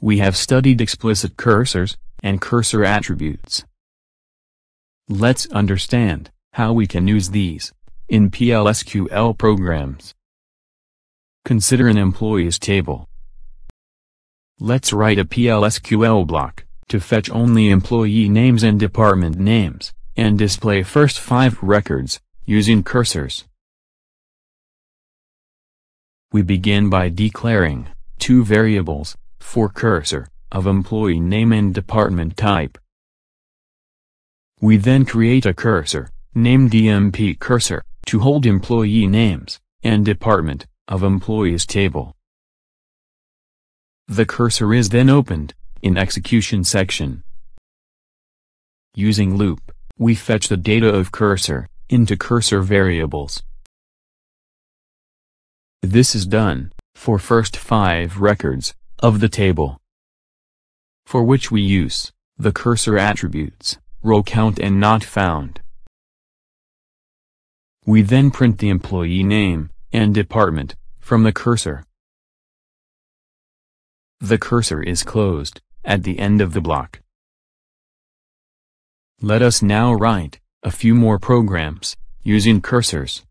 we have studied explicit cursors, and cursor attributes. Let's understand how we can use these in PLSQL programs. Consider an employees table. Let's write a PLSQL block to fetch only employee names and department names, and display first five records, using cursors. We begin by declaring two variables for cursor of employee name and department type. We then create a cursor, named EMP cursor, to hold employee names and department of employees table. The cursor is then opened, in execution section. Using loop, we fetch the data of cursor, into cursor variables. This is done, for first five records, of the table. For which we use, the cursor attributes, row count and not found. We then print the employee name, and department, from the cursor. The cursor is closed, at the end of the block. Let us now write, a few more programs, using cursors.